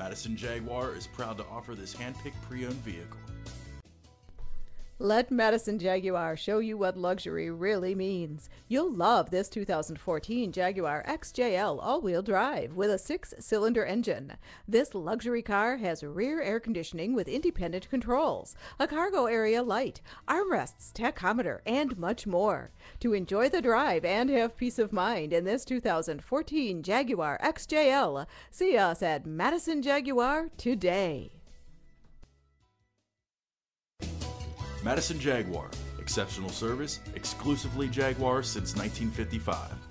Madison Jaguar is proud to offer this hand-picked pre-owned vehicle. Let Madison Jaguar show you what luxury really means. You'll love this 2014 Jaguar XJL all-wheel drive with a six-cylinder engine. This luxury car has rear air conditioning with independent controls, a cargo area light, armrests, tachometer, and much more. To enjoy the drive and have peace of mind in this 2014 Jaguar XJL, see us at Madison Jaguar today. Madison Jaguar. Exceptional service, exclusively Jaguar since 1955.